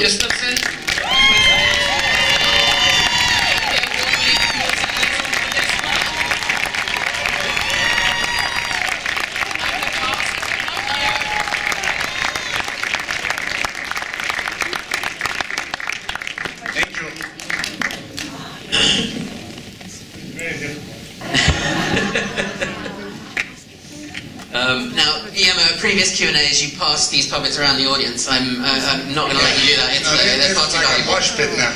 Christensen. Q and A's, you pass these puppets around the audience. I'm, uh, I'm not going to let you do that here No, today. They're far too like a valuable. mosh pit now.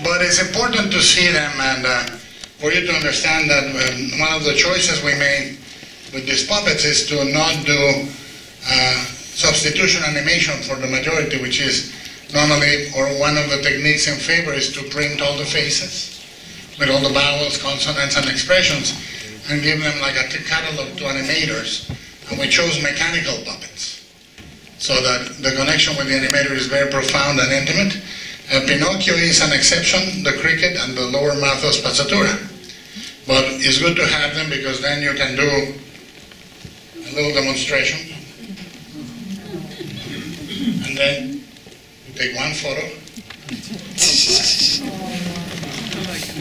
But it's important to see them and uh, for you to understand that um, one of the choices we made with these puppets is to not do uh, substitution animation for the majority, which is normally, or one of the techniques in favor is to print all the faces with all the vowels, consonants, and expressions and give them like a catalog to animators. And we chose mechanical puppets so that the connection with the animator is very profound and intimate. Pinocchio is an exception, the cricket and the lower mouth of spazzatura. But it's good to have them because then you can do a little demonstration. And then you take one photo.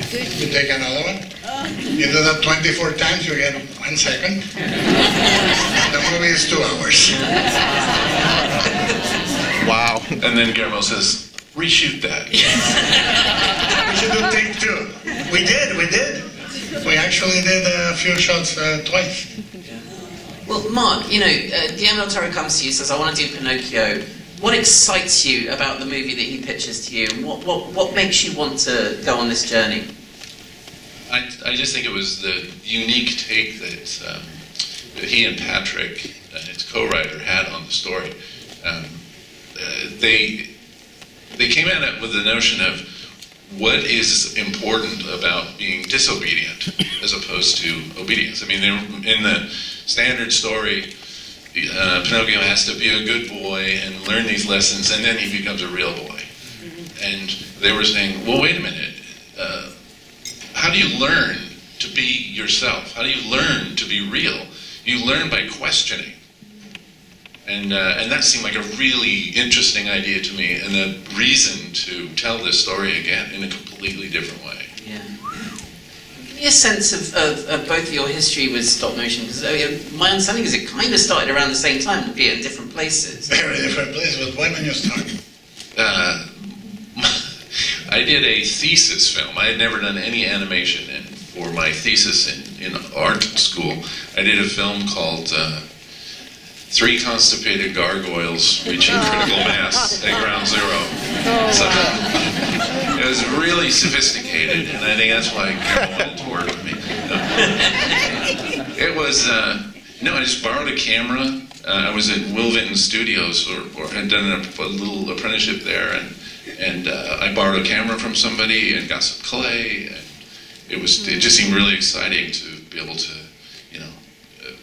You take another one. You do that 24 times, you get one second. The movie is two hours. Wow. And then Guillermo says, reshoot that. We should do take two. We did, we did. We actually did a few shots uh, twice. Well, Mark, you know, uh, Guillermo del Toro comes to you says, I want to do Pinocchio. What excites you about the movie that he pitches to you? What, what, what makes you want to go on this journey? I, I just think it was the unique take that, um, that he and Patrick, uh, his co-writer, had on the story. Um, uh, they they came at it with the notion of what is important about being disobedient as opposed to obedience. I mean, in the standard story, uh, Pinocchio has to be a good boy and learn these lessons, and then he becomes a real boy. And they were saying, well, wait a minute. Uh, how do you learn to be yourself? How do you learn to be real? You learn by questioning. And, uh, and that seemed like a really interesting idea to me and a reason to tell this story again in a completely different way. Yeah. Give me a sense of, of, of both your history with stop motion, because my understanding is it kind of started around the same time, albeit in different places. Very different places, but when did you start? Uh, I did a thesis film. I had never done any animation, and for my thesis in, in art school, I did a film called uh, Three Constipated Gargoyles Reaching Critical Mass at Ground Zero. So it was really sophisticated, and I think that's why Carol wanted to work with me. It was, uh, no, I just borrowed a camera. Uh, I was at Will Vinton Studios, or, or had done a, a little apprenticeship there, and and uh, I borrowed a camera from somebody and got some clay. And it was, it just seemed really exciting to be able to, you know,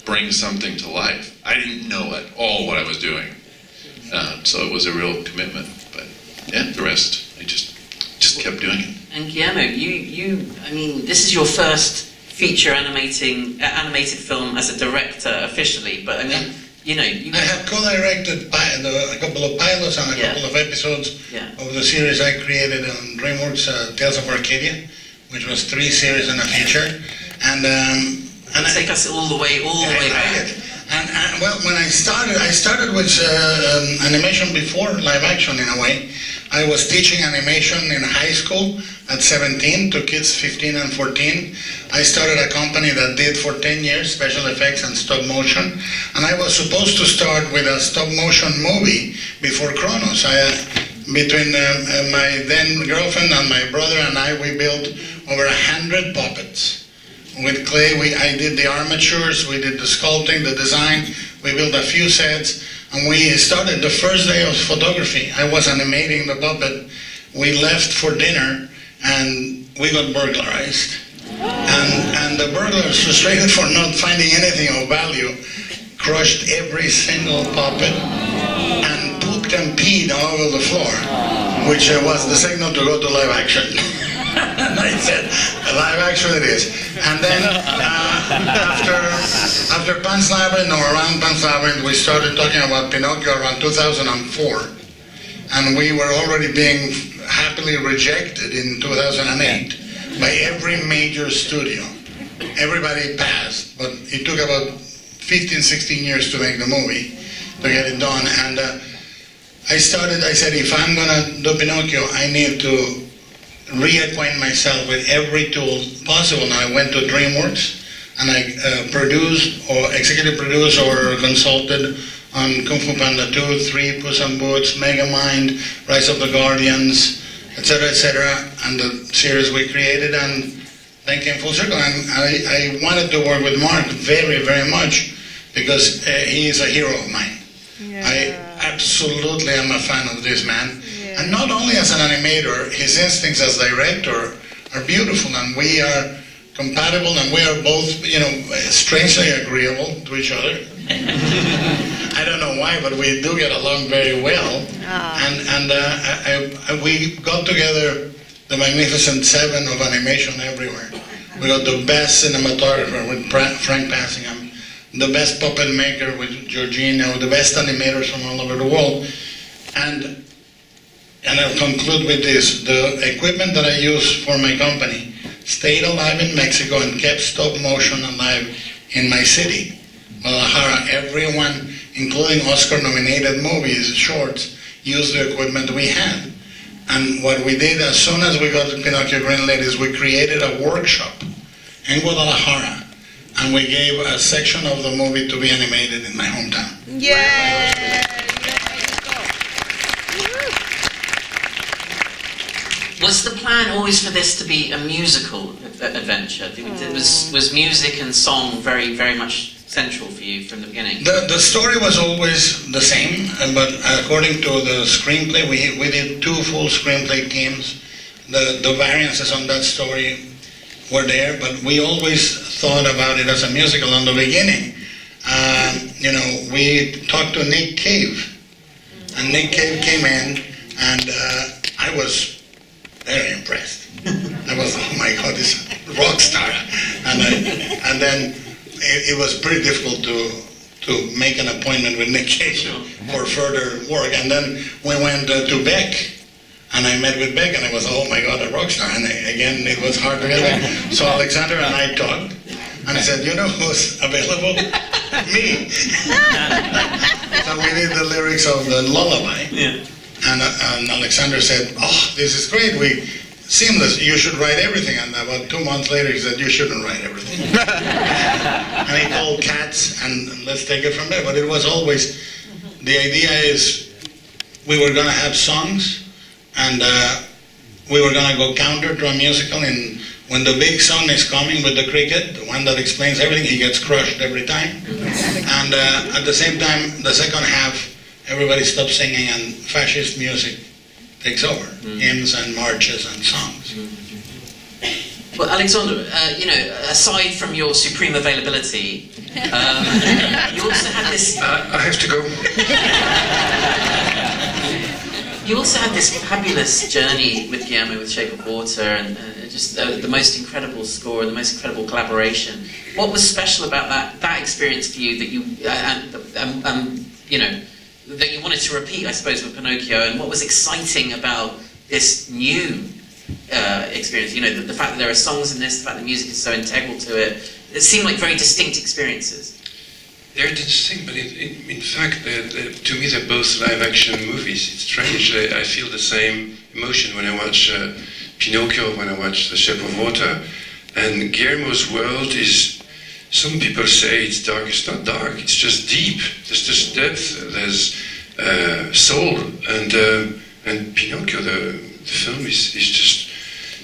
bring something to life. I didn't know at all what I was doing, uh, so it was a real commitment. But yeah, the rest, I just just kept doing it. And Guillermo, you, you, I mean, this is your first feature animating uh, animated film as a director officially, but I mean, you know, you, I have co-directed a couple of pilots and a Yeah. couple of episodes Yeah. of the series I created on DreamWorks, uh, Tales of Arcadia, which was three series and a feature. And um, and I- take us all the way, all the way back. And, and well, when I started, I started with uh, um, animation before live action in a way. I was teaching animation in high school at 17 to kids 15 and 14. I started a company that did for 10 years special effects and stop motion. And I was supposed to start with a stop motion movie before Cronos. I, uh, between um, uh, my then girlfriend and my brother and I, we built over a hundred puppets with clay. We, I did the armatures, we did the sculpting, the design, we built a few sets, and we started the first day of photography. I was animating the puppet. We left for dinner, and we got burglarized. And, and the burglars, frustrated for not finding anything of value, crushed every single puppet and pooped and peed all over the floor, which uh, was the signal to go to live action. and I said, live action it is. And then uh, after after Pan's Labyrinth or around Pan's Labyrinth, we started talking about Pinocchio around 2004. and we were already being happily rejected in 2008 by every major studio. Everybody passed, but it took about 15, 16 years to make the movie, to get it done. And uh, I started, I said, if I'm gonna do Pinocchio, I need to reacquaint myself with every tool possible. And I went to DreamWorks and I uh, produced or executive produced or consulted on Kung Fu Panda 2, 3, Puss in Boots, Megamind, Rise of the Guardians, etc., etc., and the series we created, and then came full circle. And I, I wanted to work with Mark very, very much because uh, he is a hero of mine. Yeah. I absolutely am a fan of this man. Yeah. And not only as an animator, his instincts as director are beautiful, and we are compatible, and we are both, you know, strangely agreeable to each other. I don't know why, but we do get along very well. Ah. And and uh, I, I, we got together the Magnificent Seven of animation everywhere. We got the best cinematographer with Fra- Frank Passingham, the best puppet maker with Georgina, the best animators from all over the world, and and I'll conclude with this: the equipment that I use for my company stayed alive in Mexico and kept stop motion alive in my city. Guadalajara, everyone, including Oscar-nominated movies, shorts, used the equipment we had. And what we did as soon as we got Pinocchio Greenlit is we created a workshop in Guadalajara, and we gave a section of the movie to be animated in my hometown. Yay! Was the plan always for this to be a musical ad- adventure? Was was music and song very very much central for you from the beginning? The, the story was always the same, but according to the screenplay, we, we did two full screenplay teams. The, the variances on that story were there, but we always thought about it as a musical on the beginning. Um, you know, we talked to Nick Cave, and Nick Cave came in, and uh, I was very impressed. I was, oh my God, this rock star. And, I, and then it, it was pretty difficult to, to make an appointment with Nick Cave for further work. And then we went uh, to Beck, and I met with Beck, and I was, oh my God, a rock star. And I, again, it was hard to get back. So Alexander and I talked, and I said, you know who's available? Me. so we did the lyrics of the lullaby. Yeah. And, uh, and Alexander said, "Oh, this is great. We seamless. You should write everything." And about two months later, he said, "You shouldn't write everything." and he called Katz, and let's take it from there. But it was always the idea is we were going to have songs, and uh, we were going to go counter to a musical. And when the big song is coming with the cricket, the one that explains everything, he gets crushed every time. And uh, at the same time, the second half everybody stops singing and fascist music takes over hymns and marches and songs Well, Alexander, uh, you know, aside from your supreme availability, um, you also had this. Uh, I have to go. You also had this fabulous journey with Guillermo with Shape of Water, and uh, just uh, the most incredible score and the most incredible collaboration. What was special about that that experience for you that you uh, and um, um, you know that you wanted to repeat, I suppose, with Pinocchio, and what was exciting about this new uh, experience? You know, the, the fact that there are songs in this, the fact that music is so integral to it. It seemed like very distinct experiences. They're distinct, but in, in, in fact, they're, they're, to me, they're both live-action movies. It's strange. I, I feel the same emotion when I watch uh, Pinocchio, when I watch The Shape of Water. And Guillermo's world is, some people say it's dark. It's not dark. It's just deep. There's just depth. There's uh, soul. And uh, and Pinocchio, the, the film, is, is just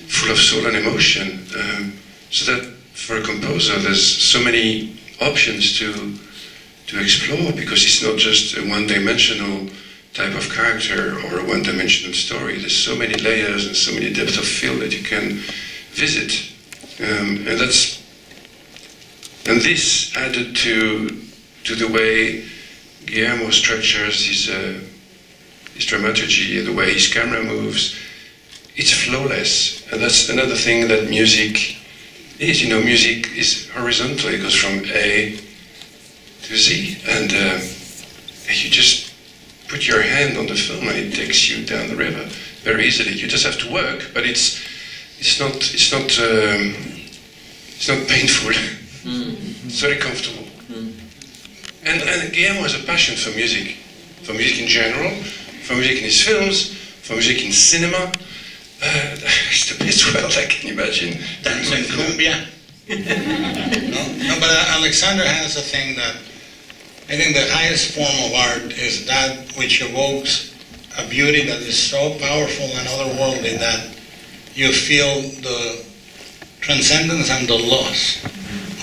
full of soul and emotion. Um, so that for a composer, there's so many options to to explore because it's not just a one-dimensional type of character or a one-dimensional story. There's so many layers and so many depths of field that you can visit, um, and that's and this added to to the way Guillermo structures his uh, his dramaturgy, the way his camera moves. It's flawless, and that's another thing that music is. You know, music is horizontal. It goes from A to Z, and uh, you just put your hand on the film and it takes you down the river very easily. You just have to work, but it's it's not it's not um, it's not painful. It's very comfortable. And, and Guillermo has a passion for music, for music in general, for music in his films, for music in cinema. Uh, it's the best world I can imagine. Dancing cumbia. no, no, but uh, Alexander has a thing that I think the highest form of art is that which evokes a beauty that is so powerful and otherworldly that you feel the transcendence and the loss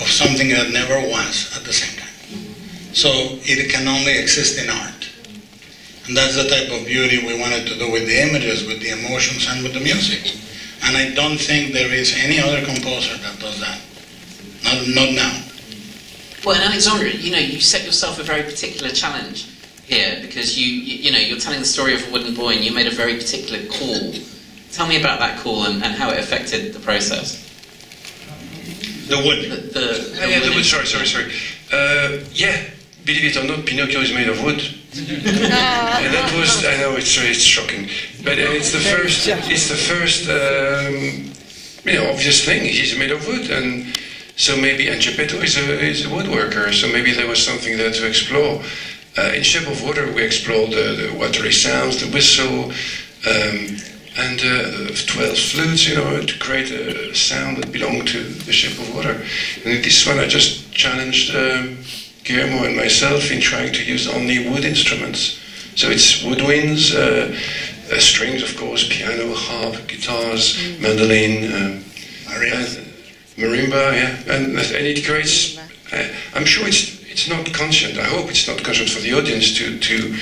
of something that never was at the same time. So it can only exist in art. And that's the type of beauty we wanted to do with the images, with the emotions, and with the music. And I don't think there is any other composer that does that. Not, not now. Well, and Alexandre, you know, you set yourself a very particular challenge here because you, you, you know, you're telling the story of a wooden boy and you made a very particular call. Tell me about that call and, and how it affected the process. The The, wood. the, Ah, yeah, the wood, sorry, sorry, sorry. Uh, yeah, believe it or not, Pinocchio is made of wood. and that was, I know it's, it's shocking, but uh, it's the first, it's the first, um, you know, obvious thing. He's made of wood, and so maybe, and Geppetto is a, is a woodworker, so maybe there was something there to explore. Uh, in Shape of Water, we explored the, the watery sounds, the whistle, um, and uh, 12 flutes, you know, to create a sound that belonged to the Shape of Water. And in this one, I just challenged um, Guillermo and myself in trying to use only wood instruments. So it's woodwinds, uh, uh, strings, of course, piano, harp, guitars, mandolin, um, Maria. and marimba, yeah, and, and it creates. Uh, I'm sure it's it's not conscient. I hope it's not conscient for the audience to to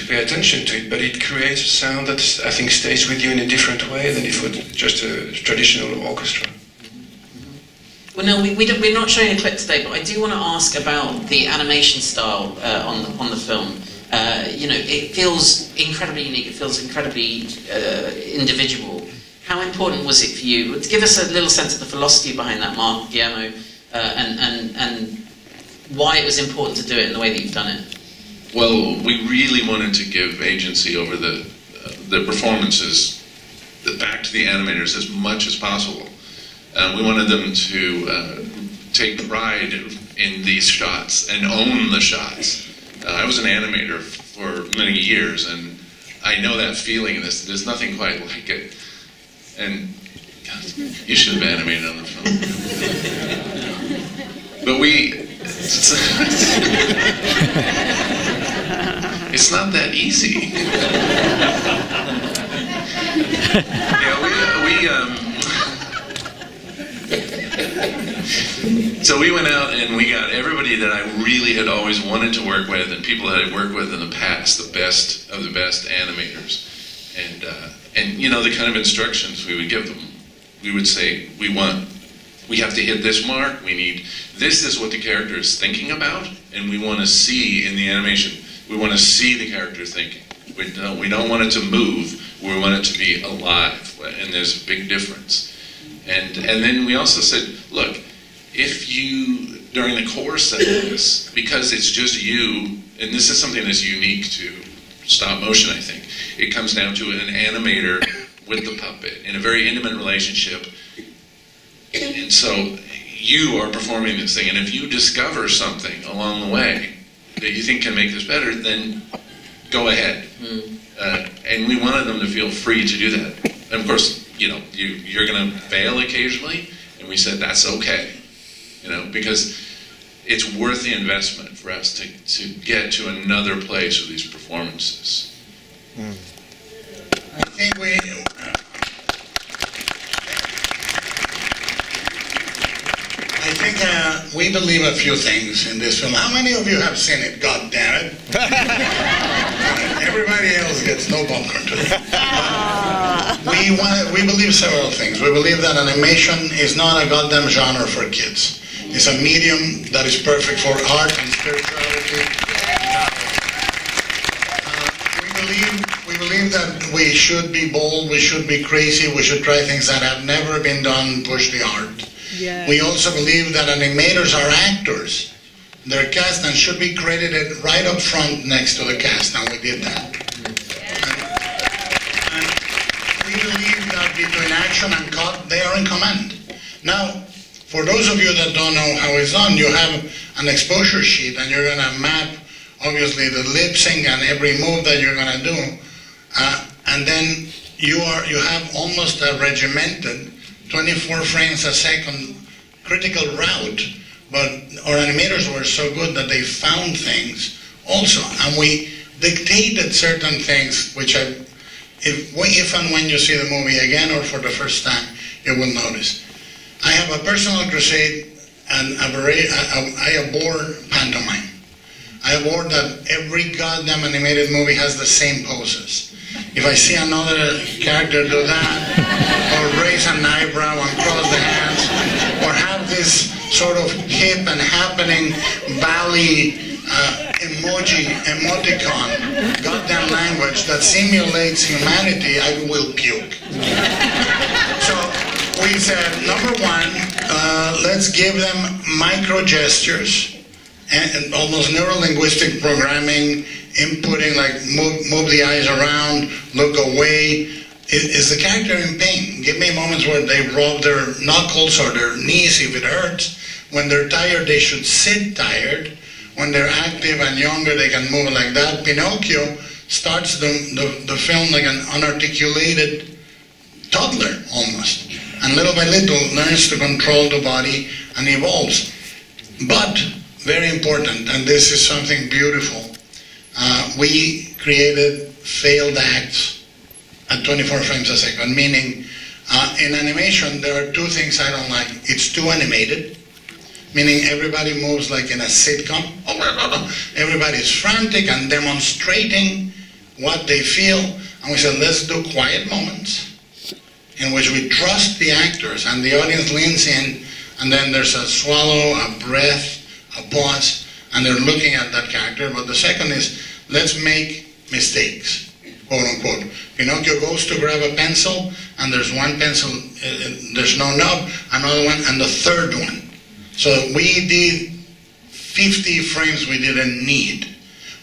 to, pay attention to it, but it creates a sound that I think stays with you in a different way than if it was just a traditional orchestra. Well, no, we, we we're not showing a clip today, but I do want to ask about the animation style uh, on, the, on the film. Uh, you know, it feels incredibly unique, it feels incredibly uh, individual. How important was it for you? Give us a little sense of the philosophy behind that, Mark, Guillermo, uh, and, and, and why it was important to do it in the way that you've done it. Well, we really wanted to give agency over the uh, the performances the, back to the animators as much as possible. Uh, we wanted them to uh, take pride in these shots and own the shots. Uh, I was an animator for many years, and I know that feeling. There's, there's nothing quite like it. And God, you should have animated on the film. but we. It's not that easy. yeah, we, we um, so we went out and we got everybody that I really had always wanted to work with and people that I'd worked with in the past, the best of the best animators. And, uh, and you know, the kind of instructions we would give them. We would say, we want, we have to hit this mark, we need, this is what the character is thinking about, and we want to see in the animation, we want to see the character thinking. We don't, we don't want it to move, we want it to be alive, and there's a big difference. And, and then we also said, look, if you, during the course of this, because it's just you, and this is something that's unique to stop motion, I think, it comes down to an animator with the puppet in a very intimate relationship. And so you are performing this thing, and if you discover something along the way that you think can make this better, then go ahead. Uh, and we wanted them to feel free to do that. And of course, you know, you, you're going to fail occasionally, and we said that's okay, you know, because it's worth the investment for us to, to get to another place with these performances. I think we. I think uh, we believe a few things in this film. How many of you have seen it? God damn it! Everybody else gets no popcorn today. we want. We believe several things. We believe that animation is not a goddamn genre for kids. It's a medium that is perfect for art and spirituality. Uh, we believe we believe that we should be bold, we should be crazy, we should try things that have never been done, push the art. Yeah. We also believe that animators are actors, their cast and should be credited right up front next to the cast, and we did that. And, and we believe that between action and cut, they are in command. Now, for those of you that don't know how it's done, you have an exposure sheet, and you're gonna map, obviously, the lip sync and every move that you're gonna do, uh, and then you are you have almost a regimented 24 frames a second critical route but our animators were so good that they found things also. And we dictated certain things which I if, if and when you see the movie again or for the first time you will notice. I have a personal crusade and I abhor pantomime. I abhor that every goddamn animated movie has the same poses. If I see another character do that, or raise an eyebrow and cross the hands, or have this sort of hip and valley uh, emoji, emoticon, goddamn language that simulates humanity, I will puke. So we said, number one, uh, let's give them micro gestures and, and almost neuro-linguistic programming inputting like move, move the eyes around, look away. Is the character in pain? Give me moments where they rub their knuckles or their knees if it hurts. When they're tired, they should sit tired. When they're active and younger, they can move like that. Pinocchio starts the, the, the film like an unarticulated toddler almost. And little by little learns to control the body and evolves. But, very important, and this is something beautiful, uh, we created failed acts at 24 frames a second, meaning uh, in animation there are two things I don't like. It's too animated, meaning everybody moves like in a sitcom. Everybody's frantic and demonstrating what they feel. And we said, let's do quiet moments in which we trust the actors and the audience leans in and then there's a swallow, a breath, a pause, and they're looking at that character. But the second is, let's make mistakes, quote unquote. Pinocchio goes to grab a pencil, and there's one pencil, uh, there's no nub, another one, and the third one. So we did 50 frames we didn't need.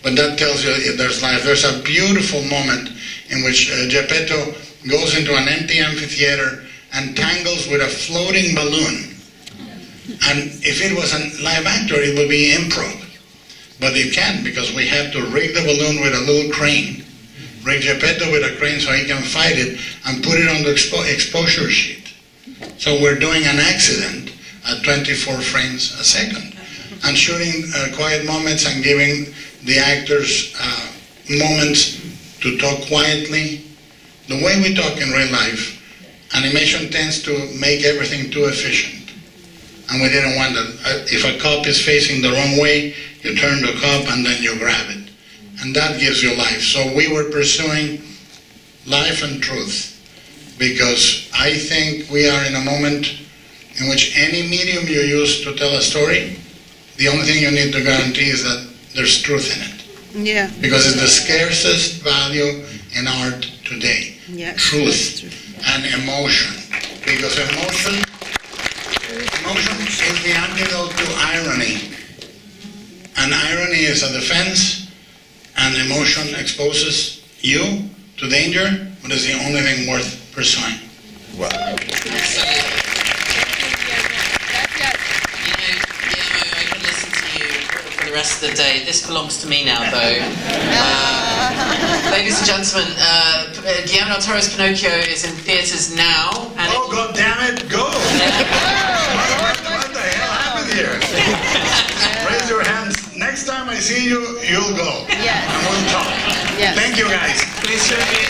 But that tells you there's life. There's a beautiful moment in which uh, Geppetto goes into an empty amphitheater and tangles with a floating balloon. And if it was a live actor, it would be improv. But it can't because we have to rig the balloon with a little crane, rig Geppetto with a crane so he can fight it, and put it on the expo exposure sheet. So we're doing an accident at 24 frames a second and shooting uh, quiet moments and giving the actors uh, moments to talk quietly. The way we talk in real life, animation tends to make everything too efficient. And we didn't want that. Uh, if a cop is facing the wrong way, you turn the cop and then you grab it. And that gives you life. So we were pursuing life and truth because I think we are in a moment in which any medium you use to tell a story, the only thing you need to guarantee is that there's truth in it. Yeah. Because it's the scarcest value in art today. Yeah. Truth and emotion. Because emotion, emotion is the antidote to irony. And irony is a defense, and emotion exposes you to danger, but is the only thing worth pursuing. Wow. You know, Guillermo, I could listen to you for the rest of the day. This belongs to me now, though. Uh, ladies and gentlemen, uh, uh, Guillermo del Toro's Pinocchio is in theatres now, and Oh, God damn it, go! what, what the hell happened here? Raise your hands. Next time I see you, you'll go. Yes. And we'll talk. Yes. Thank you, guys. please show me.